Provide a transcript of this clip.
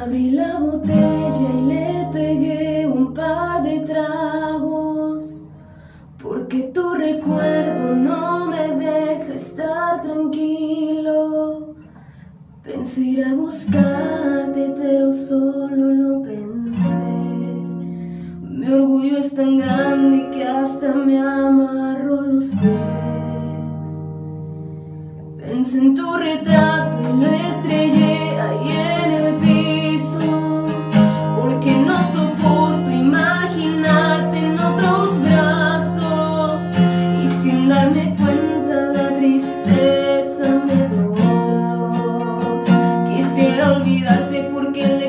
Abrí la botella y le pegué un par de tragos, porque tu recuerdo no me deja estar tranquilo. Pensé ir a buscarte, pero solo lo pensé. Mi orgullo es tan grande que hasta me amarro los pies. Pensé en tu retrato y lo estrellé ahí en el piso. porque le